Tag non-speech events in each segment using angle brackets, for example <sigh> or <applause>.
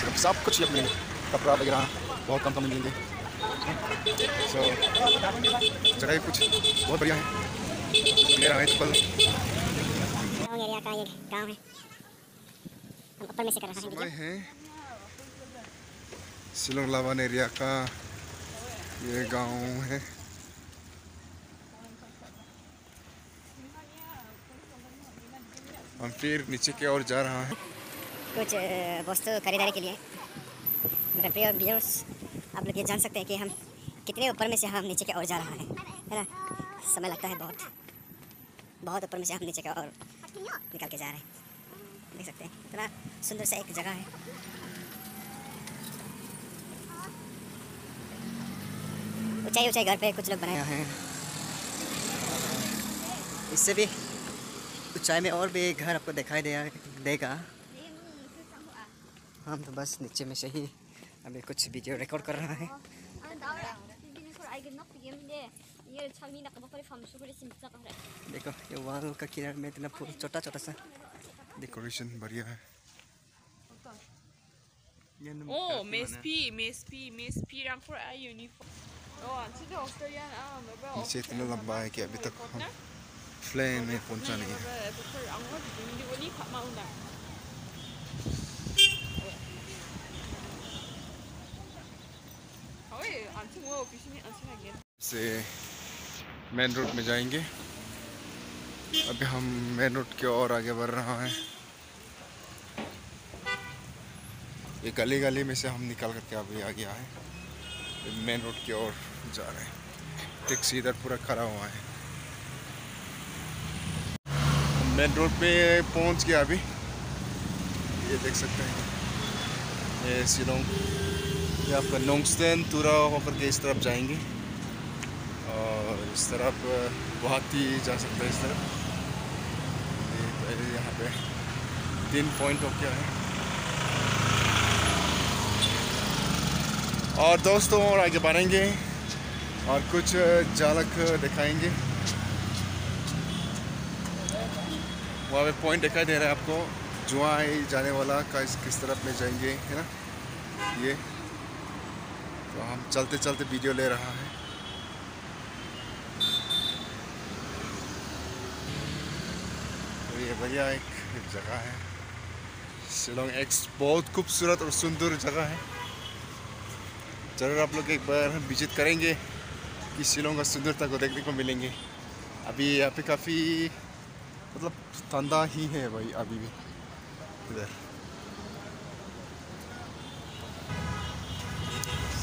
सिर्फ़ सब कुछ मिलेंगे कपड़ा वगैरह बहुत कम कम मिलेंगे सो जगह कुछ बहुत बढ़िया है है एरिया का ये गाँव है। हम ऊपर में से कर रहे हैं शिलोंग लावान एरिया का ये गाँव है। हम फिर नीचे की ओर जा रहा है। कुछ वस्तु खरीदारी के लिए। मेरे प्रिय व्यूअर्स आप लोग ये जान सकते हैं कि हम कितने ऊपर में से हम नीचे की ओर जा रहा है है ना? समय लगता है बहुत। बहुत ऊपर में से हम नीचे की ओर निकल के जा रहे हैं। देख सकते हैं इतना सुंदर सा एक जगह है। ऊंचाई ऊंचाई घर पे कुछ लोग बनाए हैं। इससे भी ऊंचाई में और भी एक घर आपको दिखाई दे देगा। हम तो बस नीचे में से ही अभी कुछ वीडियो रिकॉर्ड कर रहा है। देखो ये वाल का किनारे में इतना फूल छोटा छोटा सा। डेकोरेशन बढ़िया है। ओ मेस्पी मेस्पी मेस्पी रंग फॉर आई यूनिफॉर्म ओ आंटी तो ऑस्ट्रेलियन आ मैं बे नीचे इतना लंबा है कि अभी तक हम फ्लेम में पहुँचा नहीं है। से मेन रोड में जाएँगे। अभी हम मेन रोड की ओर आगे बढ़ रहा है। ये गली गली में से हम निकल करके अभी आ गया है मेन रोड की ओर जा रहे हैं। टैक्सी इधर पूरा खड़ा हुआ है। मेन रोड पे पहुँच गया अभी। ये देख सकते हैं। ये शिलोंग ये आपका नोंगस्टन तुरा होकर के इस तरफ़ जाएँगे। और इस तरफ़ बहुत ही जा सकते हैं इस तरफ़। पहले यहाँ पे तीन पॉइंट हो गया है। और दोस्तों, और आगे बढ़ेंगे और कुछ जालक दिखाएँगे। वहाँ पे पॉइंट दिखाई दे रहा है आपको जुआई जाने वाला का इस, किस तरफ़ में जाएँगे, है ना? ये। तो हम चलते चलते वीडियो ले रहा है। ये बढ़िया एक जगह है। शिलोंग एक बहुत खूबसूरत और सुंदर जगह है। ज़रूर आप लोग एक बार विज़िट करेंगे कि शिलोंग का सुंदरता को देखने को मिलेंगे। अभी यहाँ पे काफ़ी मतलब ठंडा ही है भाई अभी भी। इधर।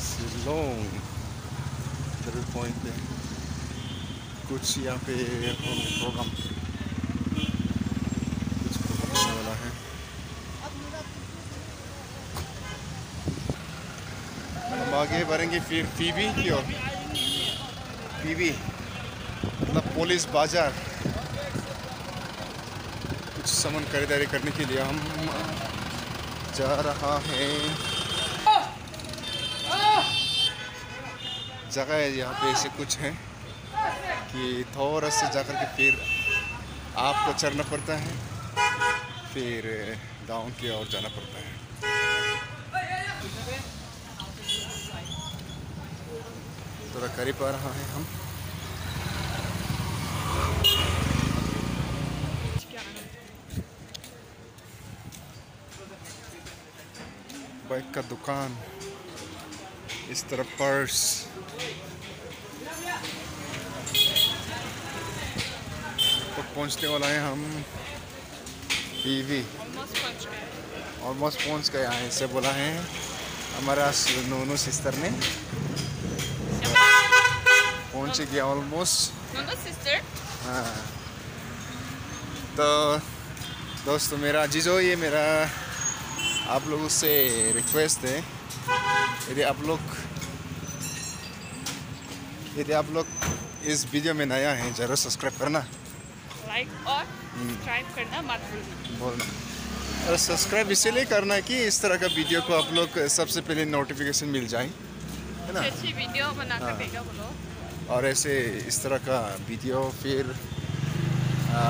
शिलोंग। ज़रूर पॉइंट पे। कुछ यहाँ पे प्रोग्राम कुछ प्रोग्राम होने वाला है आगे बढ़ेंगे, फिर पीबी की ओर। पीबी मतलब पुलिस बाज़ार। कुछ सामान खरीदारी करने के लिए हम जा रहा है। जगह है यहाँ पे, ऐसे कुछ है कि थोड़ा से जाकर के फिर आपको चढ़ना पड़ता है, फिर डाउन की ओर जाना पड़ता है। थोड़ा करीब आ रहा है हम। बाइक का दुकान, इस तरफ़ पर्स। पहुँचने वाला है हम। Almost ऑलमोस्ट पहुँच गए हैं इससे बोला है। हमारा नोनू सिस्टर ने। पहुँच गया ऑलमोस्ट no, हाँ। तो दोस्तों मेरा जीजो ये मेरा आप लोगों से रिक्वेस्ट है। यदि आप लोग यदि आप लोग इस वीडियो में नया हैं ज़रूर सब्सक्राइब करना। लाइक और सब्सक्राइब करना मत भूलना। बोलना। और सब्सक्राइब इसीलिए करना है कि इस तरह का वीडियो को आप लोग सबसे पहले नोटिफिकेशन मिल जाए। है ना? अच्छी वीडियो बना कर देगा बोलो और ऐसे इस तरह का वीडियो फिर आ,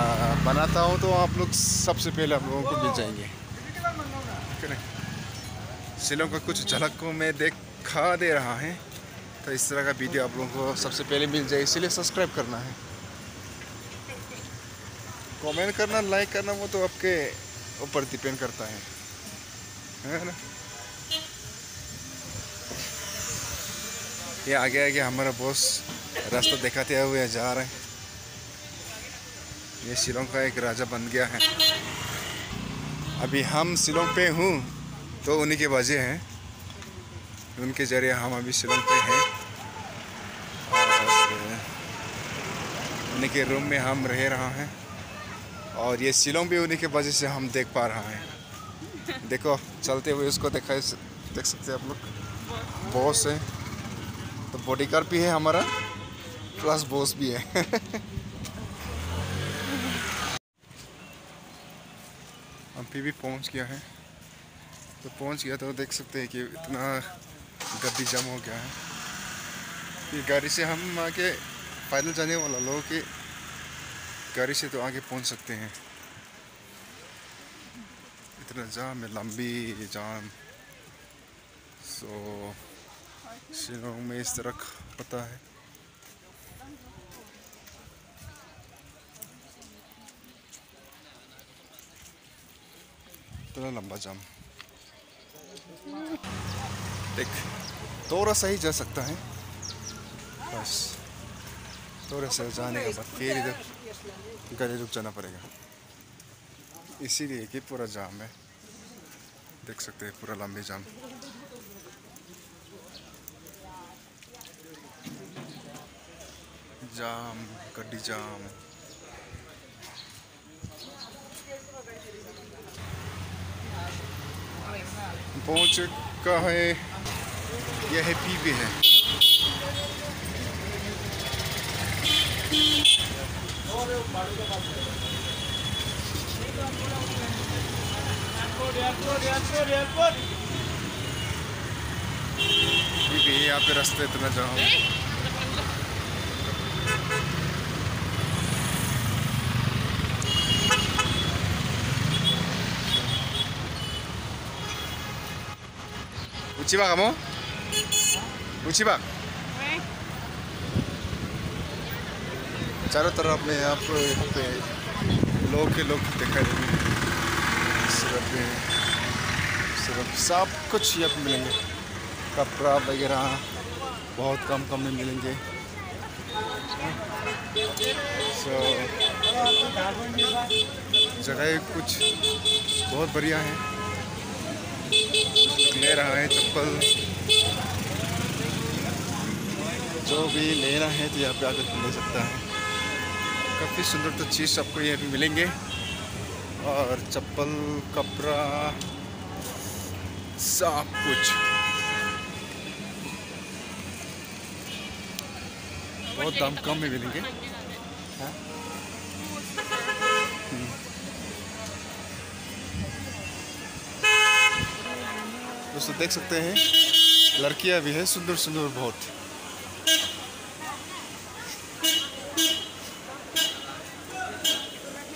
बनाता हूँ तो आप लोग सबसे पहले आप लोगों को मिल जाएँगे। ठीक है ना शिलों का कुछ झलक को मैं देखा दे रहा है तो इस तरह का वीडियो आप लोगों को सबसे पहले मिल जाए इसीलिए सब्सक्राइब करना है। कमेंट करना लाइक करना वो तो आपके ऊपर डिपेंड करता है ना? ये आगे आगे हमारा बॉस रास्ता दिखाते हुए जा रहे हैं। ये शिलोंग का एक राजा बन गया है। अभी हम शिलोंग पे हूँ तो उन्हीं के वजह हैं। उनके ज़रिए हम अभी शिलोंग पे हैं। और उन्हीं के रूम में हम रह रहा हैं। और ये शिलोंग भी उन्हीं के वजह से हम देख पा रहा हैं। देखो, चलते हुए उसको देखा देख सकते हैं आप लोग। बॉस है। तो बॉडीगार्ड भी है हमारा। प्लस बॉस भी है. <laughs> अभी भी पहुँच गया है. तो पहुँच गया तो देख सकते हैं कि इतना गद्दी जम हो गया है. कि गाड़ी से हम आगे पैदल जाने वाला लोग कि गाड़ी से तो आगे पहुँच सकते हैं. इतना जाम है, लंबी जाम सो शिलोंग में इस तरह पता है. इतना लंबा जाम। देख थोड़ा सा ही जा सकता है। बस थोड़ा सा जाने के बाद फिर इधर गाड़ी रुक जाना पड़ेगा। इसीलिए कि पूरा जाम है। देख सकते हैं, पूरा लंबी जाम। जाम, गड्डी जाम। पहुँच का है। यह पी है। पी भी है यहाँ पे रास्ते इतना जाम Uchi bag amo? चारों तरफ़ में आप लोग के लोग दिखाई देंगे सिर्फ़ सिर्फ़ सब कुछ यहाँ पर मिलेंगे कपड़ा वगैरह बहुत कम कम में मिलेंगे सो so, जगह कुछ बहुत बढ़िया है. ले रहा है चप्पल। जो भी लेना है तो यहाँ पे आकर ले सकता है। काफ़ी सुंदर तो चीज़ आपको यहाँ पे मिलेंगे। और चप्पल कपड़ा सब कुछ। बहुत दाम कम में मिलेंगे। हाँ? दोस्तों, देख सकते हैं, लड़कियाँ भी है, सुंदर सुंदर बहुत।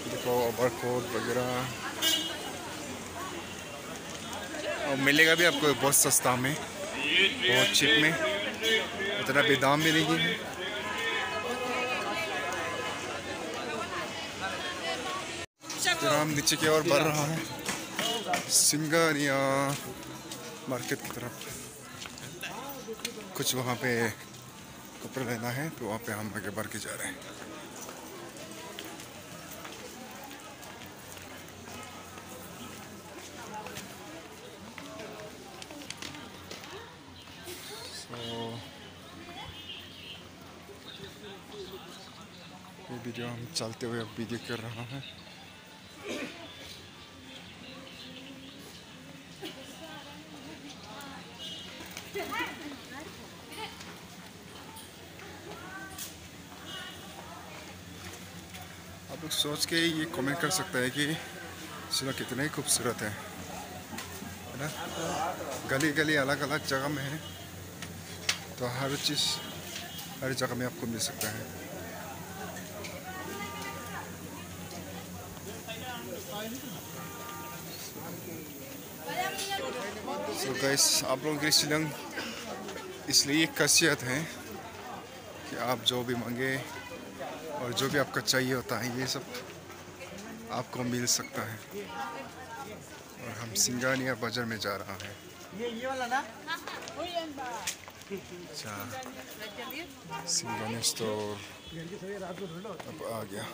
देखो ओवरकोट वगैरह। और मिलेगा भी आपको बहुत सस्ता में, बहुत चिप में। उतना भी दाम भी नहीं है। नीचे की ओर बढ़ रहा है। सिंगानिया मार्केट की तरफ़। कुछ वहाँ पे कपड़े लेना है तो वहाँ पे हम आगे बढ़ के जा रहे हैं। वीडियो हम चलते हुए अब वीडियो कर रहा है। सोच के ये कमेंट कर सकता है कि शिलोंग कितने खूबसूरत है ना? गली गली अलग अलग जगह में है तो हर चीज़, हर जगह में आपको मिल सकता है। सो गैस आप लोगों की शिलोंग इसलिए खासियत है कि आप जो भी मांगे और जो भी आपका चाहिए होता है ये सब आपको मिल सकता है। और हम सिंगानिया बाज़ार में जा रहा है। अच्छा सिंगानिया स्टोर। अब आ गया।